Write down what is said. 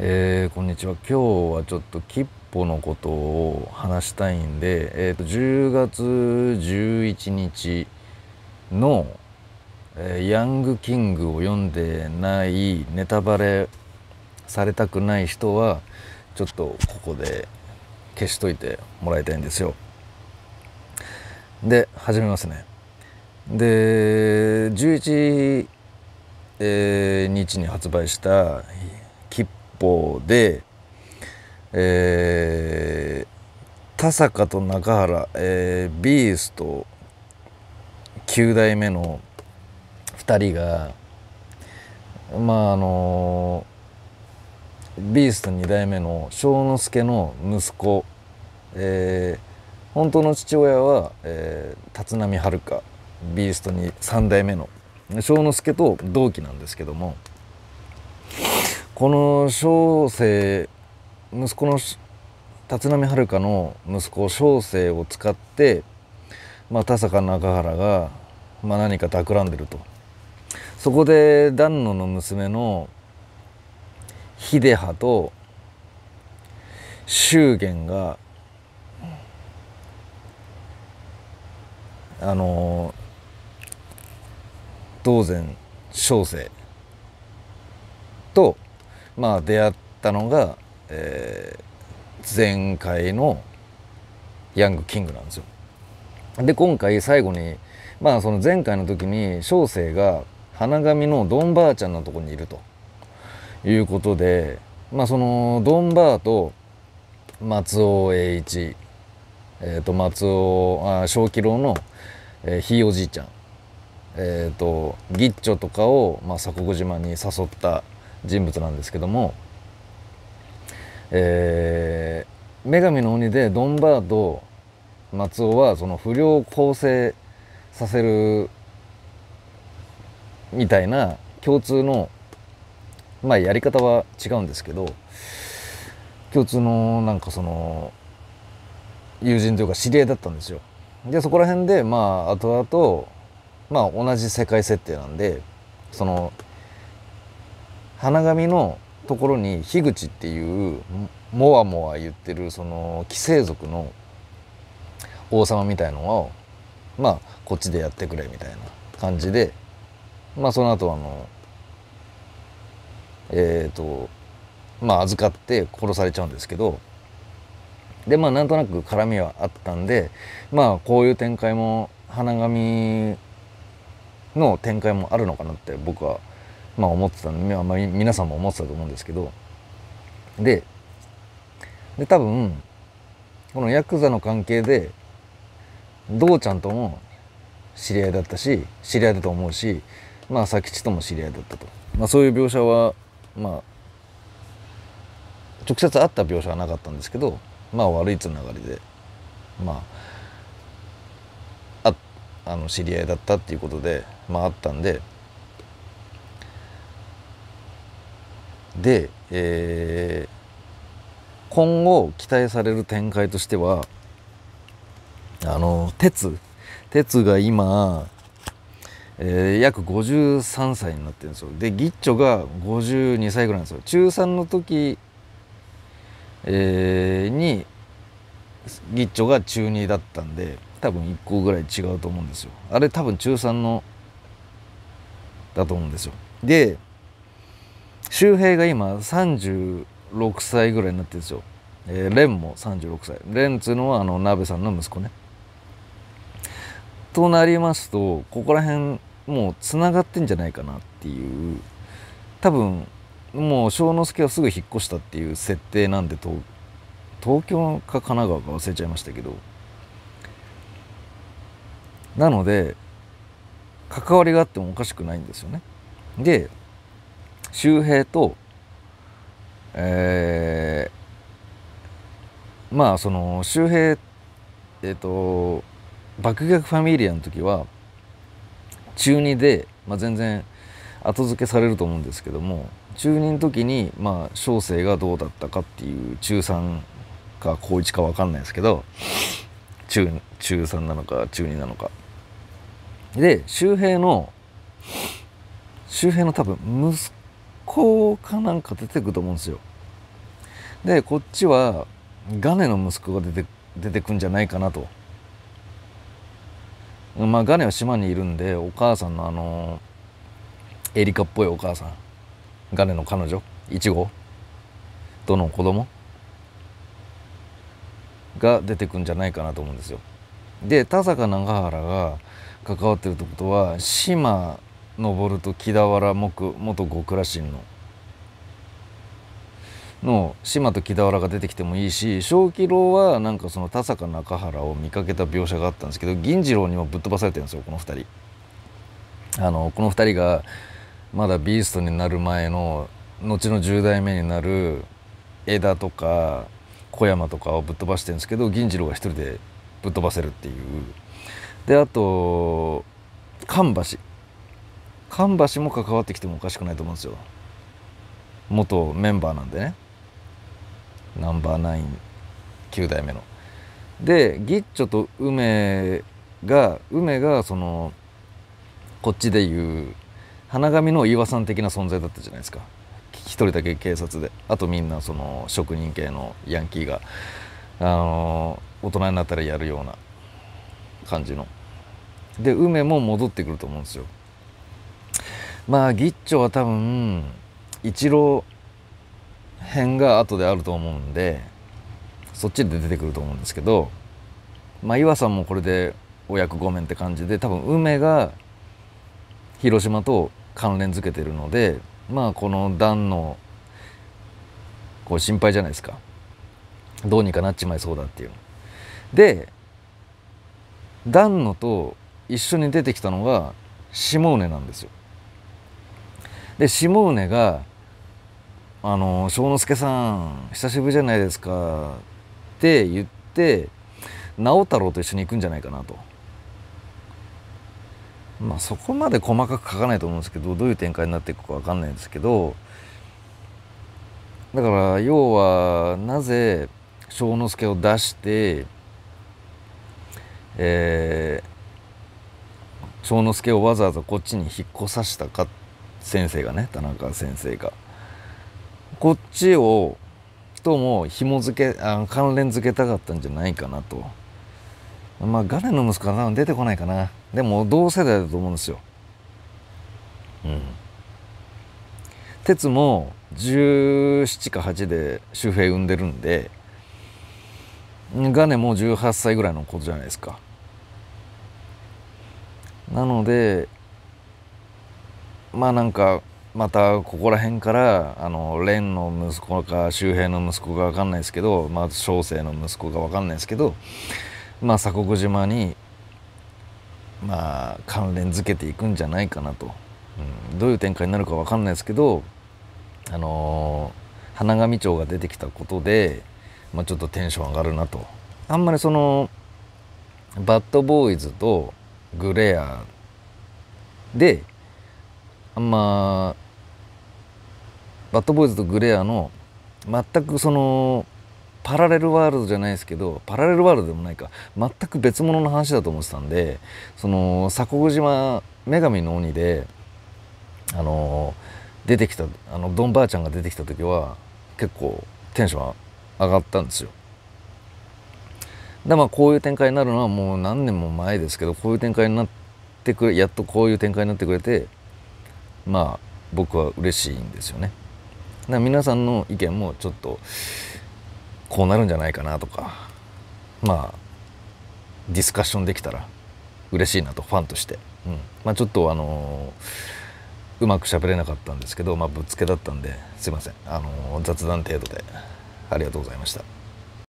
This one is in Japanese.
えー、こんにちは今日はちょっと吉歩のことを話したいんで、えー、と10月11日の、えーヤングキング」を読んでないネタバレされたくない人はちょっとここで消しといてもらいたいんですよ。で始めますね。で11、えー日に発売した吉報で、えー田坂と中原、えービースト9代目の2人がまああのビースト2代目の正之助の息子、えー本当の父親は、えー立浪遥ビーストに3代目の正之助と同期なんですけどもこの小生息子の立浪遥の息子小生を使って、まあ、田坂中原が、まあ、何か企んでると。そこで檀野の娘の秀葉と祝言があの道前小生とまあ出会ったのが、えー前回のヤングキングなんですよ。で今回最後にまあその前回の時に小生が花紙のドンばあちゃんのとこにいるということでまあそのドンバーと松尾栄一、えー、と松尾あ小吉郎の、えーひいおじいちゃんえー、とギッチョとかを、まあ、鎖国島に誘った人物なんですけども、えー女神の鬼でドンバーと松尾はその不良を更生させるみたいな共通のまあやり方は違うんですけど共通のなんかその友人というか知り合いだったんですよ。でそこら辺でまあ後々まあ同じ世界設定なんでその花紙のところに樋口っていうもわもわ言ってるその寄生族の王様みたいのをまあこっちでやってくれみたいな感じでまあその後あのえっ、とまあ預かって殺されちゃうんですけどでまあなんとなく絡みはあったんでまあこういう展開も花紙の展開もあるのかなって僕はまあ思ってたんで、まあ、皆さんも思ってたと思うんですけど。でで多分このヤクザの関係で道ちゃんとも知り合いだったし知り合いだと思うしまあ佐吉とも知り合いだったと、まあ、そういう描写はまあ直接会った描写はなかったんですけどまあ悪いつながりでまあああの知り合いだったっていうことでまああったんでで、えー今後期待される展開としてはあの鉄鉄が今、えー約53歳になってるんですよ。でギッチョが52歳ぐらいなんですよ。中3の時、えーにギッチョが中2だったんで多分1個ぐらい違うと思うんですよ。あれ多分中3のだと思うんですよ。で周平が今36歳ぐらいになってるんですよ、えー、レンも36歳。レンっつうのはあの鍋さんの息子ね。となりますとここら辺もうつながってんじゃないかなっていう。多分もう正之助はすぐ引っ越したっていう設定なんで東東京か神奈川か忘れちゃいましたけど。なので関わりがあってもおかしくないんですよね。で周平とえーまあその周平えっ、と爆撃ファミリアの時は中2で、まあ、全然後付けされると思うんですけども中2の時にまあ小生がどうだったかっていう中3か高1か分かんないですけど中中3なのか中2なのか。で周平の周平の多分息子かなんか出てくると思うんですよ。でこっちはガネの息子が出て出てくんじゃないかなと。まあガネは島にいるんでお母さんのあのエリカっぽいお母さん。ガネの彼女？イチゴ？との子供？が出てくんじゃないかなと思うんですよ。で田坂長原が関わってるってことは島登ると木田原木元極楽神の。の島と木田原が出てきてもいいし正気郎はなんかその田坂中原を見かけた描写があったんですけど銀次郎にもぶっ飛ばされてるんですよこの2人。あのこの2人がまだビーストになる前の後の10代目になる枝とか小山とかをぶっ飛ばしてるんですけど銀次郎が一人でぶっ飛ばせるっていう。であと神橋神橋も関わってきてもおかしくないと思うんですよ。元メンバーなんでね。ナンバーナイン9代目の。でギッチョと梅が梅がそのこっちでいう花紙の岩さん的な存在だったじゃないですか。一人だけ警察で。あとみんなその職人系のヤンキーがあの大人になったらやるような感じの。で梅も戻ってくると思うんですよ。まあギッチョは多分一郎編が後であると思うんでそっちで出てくると思うんですけどまあ岩さんもこれでお役御免って感じで多分梅が広島と関連づけてるのでまあこの段のこう心配じゃないですか。どうにかなっちまいそうだっていう。で段野と一緒に出てきたのが下畝なんですよ。で下畝が「あの正之助さん久しぶりじゃないですか」って言って直太朗と一緒に行くんじゃないかなと。まあそこまで細かく書かないと思うんですけどどういう展開になっていくか分かんないんですけどだから要はなぜ正之助を出してえー、正之助をわざわざこっちに引っ越さしたかっ先生がね田中先生が。こっちをとも紐付けあ関連付けたかったんじゃないかなと。まあガレの息子は多分出てこないかな。でも同世代だと思うんですよ。うん。鉄も17か8で周平産んでるんでガネも18歳ぐらいの子じゃないですか。なのでまあなんかまたここら辺からあの蓮の息子か周平の息子か分かんないですけどまあ小生の息子か分かんないですけどまあ鎖国島にまあ関連づけていくんじゃないかなと、うん、どういう展開になるか分かんないですけどあのー、花上町が出てきたことで、まあ、ちょっとテンション上がるなと。あんまりそのバッドボーイズとグレアであんまバッドボーイズとグレアの全くそのパラレルワールドじゃないですけどパラレルワールドでもないか全く別物の話だと思ってたんでその鎖国島女神の鬼であの出てきたあのドンばあちゃんが出てきた時は結構テンション上がったんですよ。でまあこういう展開になるのはもう何年も前ですけどこういう展開になってくれやっとこういう展開になってくれてまあ僕は嬉しいんですよね。だから皆さんの意見もちょっとこうなるんじゃないかなとかまあディスカッションできたら嬉しいなとファンとして、うんまあ、ちょっとあのー、うまく喋れなかったんですけど、まあ、ぶっつけだったんですいません、あのー、雑談程度でありがとうございました。